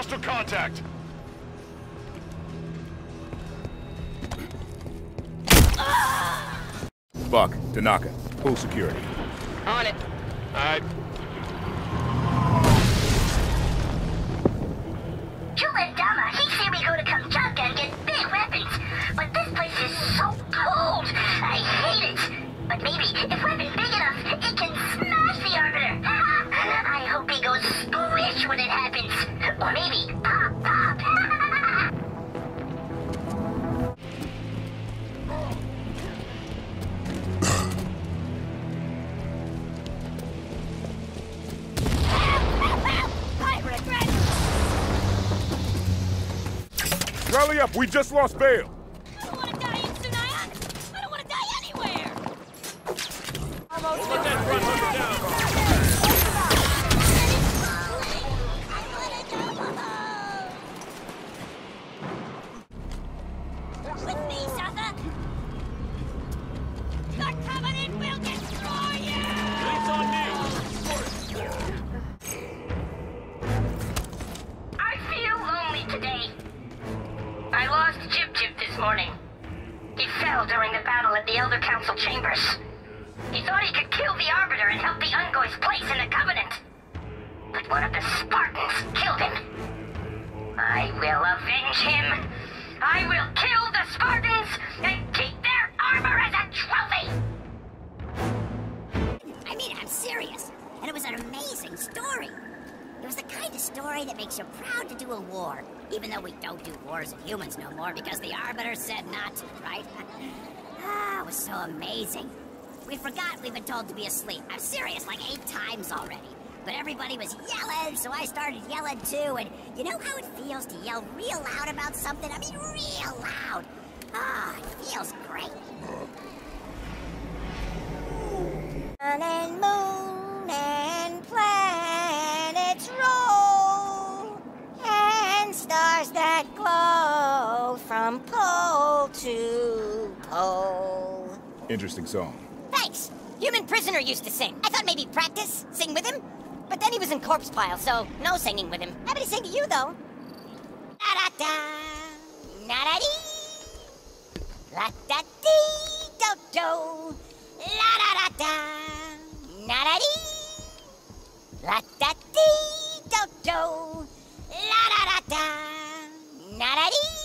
Hostile contact! Buck, Tanaka, full security. On it. Alright. Chulandama, he said we go to Kamchatka and get big weapons. But this place is so cold. I hate it. But maybe if weapon Rally up, we just lost Vale. I don't want to die in Sunaion. I don't want to die anywhere. Almost. Let that front hunter down! With me, Sasa. The Covenant will destroy you. It's on me! I feel lonely today. I lost Jip Jip this morning. He fell during the battle at the Elder Council chambers. He thought he could kill the Arbiter and help the Ungoy's place in the Covenant. But one of the Spartans killed him. I will avenge him. I will kill the Spartans and keep their armor as a trophy. I mean, I'm serious. And it was an amazing story. It was the kind of story that makes you proud to do a war, even though we don't do wars with humans no more because the Arbiter said not to, right? ah, it was so amazing. We forgot we've been told to be asleep. I'm serious, like eight times already. But everybody was yelling, so I started yelling too. And you know how it feels to yell real loud about something? I mean, real loud. Ah, it feels great. Sun and moon from pole to pole. Interesting song. Thanks. Human Prisoner used to sing. I thought maybe practice, sing with him. But then he was in Corpse Pile, so no singing with him. Happy to sing to you, though. Da-da-da, na-da-dee, la-da-dee-do-do, la-da-da-da, na-da-dee, la-da-dee-do-do, la-da-da-da, na-da-dee.